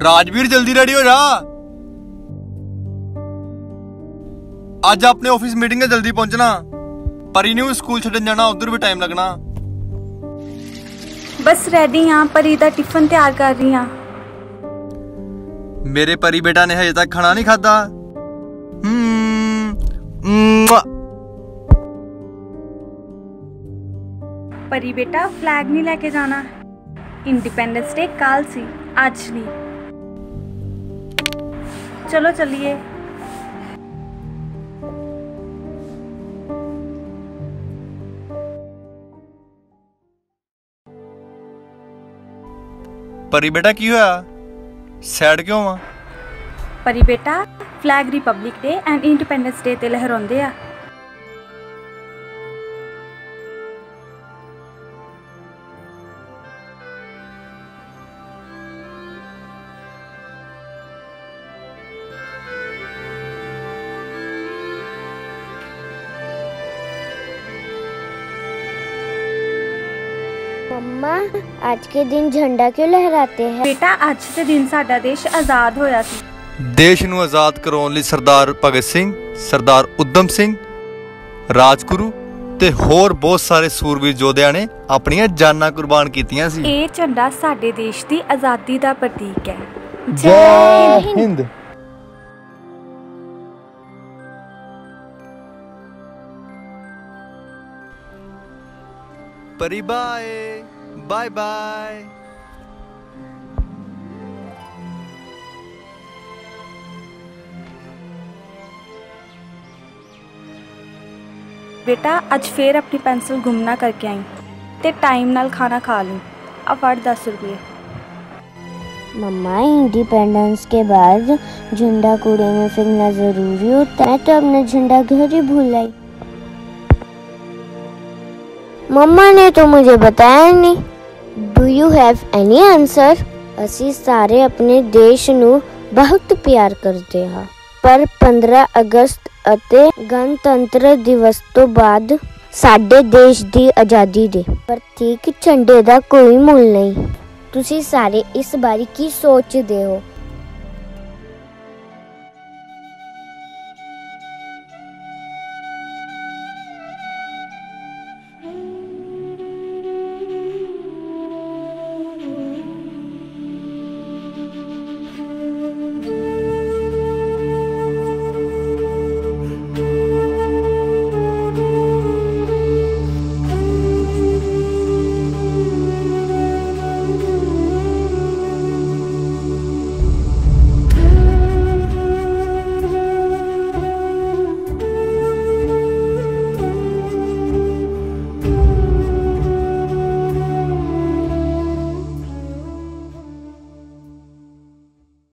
ਰਾਜਵੀਰ ਜਲਦੀ ਰੈਡੀ ਹੋ ਜਾ। ਅੱਜ ਆਪਣੇ ਆਫਿਸ ਮੀਟਿੰਗ ਹੈ ਜਲਦੀ ਪਹੁੰਚਣਾ। ਪਰੀ ਨੂੰ ਸਕੂਲ ਛੱਡਣ ਜਾਣਾ ਉਧਰ ਵੀ ਟਾਈਮ ਲੱਗਣਾ। ਬਸ ਰੈਡੀ ਹਾਂ ਪਰੀ ਦਾ ਟਿਫਨ ਤਿਆਰ ਕਰ ਰਹੀ ਹਾਂ। ਮੇਰੇ ਪਰੀ ਬੇਟਾ ਨੇ ਹਜੇ ਤੱਕ ਖਾਣਾ ਨਹੀਂ ਖਾਦਾ ਹੂੰ ਪਰੀ ਬੇਟਾ ਫਲੈਗ ਨਹੀਂ ਲੈ ਕੇ ਜਾਣਾ। ਇੰਡੀਪੈਂਡੈਂਸ ਡੇ ਕੱਲ ਸੀ ਅੱਜ ਨਹੀਂ। ਚਲੋ ਚੱਲੀਏ ਪਰੀ ਬੇਟਾ ਕੀ ਹੋਇਆ ਸੈਡ ਕਿਉਂ ਆ ਪਰੀ ਬੇਟਾ flag republic day and independence day ਤੇ ਲਹਿਰਾਉਂਦੇ ਆ ਮੰਮਾ ਅੱਜ ਕੇ ਦਿਨ ਝੰਡਾ ਕਿਉਂ ਲਹਿਰਾਤੇ ਹੈ? ਬੇਟਾ ਅੱਜ ਦੇ ਦਿਨ ਸਾਡਾ ਦੇਸ਼ ਆਜ਼ਾਦ ਹੋਇਆ ਸੀ। ਦੇਸ਼ ਨੂੰ ਆਜ਼ਾਦ ਕਰਾਉਣ ਲਈ ਸਰਦਾਰ ਭਗਤ ਸਿੰਘ ਸਰਦਾਰ ਉਦਮ ਸਿੰਘ ਰਾਜਗੁਰੂ ਤੇ ਹੋਰ ਬਹੁਤ ਸਾਰੇ ਸੂਰਬੀਰ ਯੋਧਿਆਂ ਨੇ ਆਪਣੀਆਂ ਜਾਨਾਂ ਕੁਰਬਾਨ ਕੀਤੀਆਂ ਸੀ। ਇਹ ਝੰਡਾ ਸਾਡੇ ਦੇਸ਼ ਦੀ ਆਜ਼ਾਦੀ ਦਾ ਪ੍ਰਤੀਕ ਹੈ। ਜੈ ਹਿੰਦ। ਪਰੀ ਬਾਏ ਬਾਏ ਬਾਏ ਬੇਟਾ ਅੱਜ ਫੇਰ ਆਪਣੀ ਪੈਨਸਲ ਗੁੰਮ ਨਾ ਕਰਕੇ ਆਈ ਤੇ ਟਾਈਮ ਨਾਲ ਖਾਣਾ ਖਾ ਲਈ ਆ ਫੜ 10 ਰੁਪਏ मम्मा इंडिपेंडेंस के बाद झंडा कूड़े में फेंकना जरूरी होता है तो अपना झंडा घर ही भूल आई मम्मा ने तो मुझे बताया नहीं do you have any answer ਅਸੀਂ ਸਾਰੇ ਆਪਣੇ ਦੇਸ਼ ਨੂੰ ਬਹੁਤ ਪਿਆਰ ਕਰਦੇ ਹਾਂ ਪਰ 15 ਅਗਸਤ ਅਤੇ ਗਣਤੰਤਰ ਦਿਵਸ ਤੋਂ ਬਾਅਦ ਸਾਡੇ ਦੇਸ਼ ਦੀ ਆਜ਼ਾਦੀ ਦੇ ਪ੍ਰਤੀਕ ਝੰਡੇ ਦਾ ਕੋਈ ਮੁੱਲ ਨਹੀਂ ਤੁਸੀਂ ਸਾਰੇ ਇਸ ਬਾਰੇ ਕੀ ਸੋਚਦੇ ਹੋ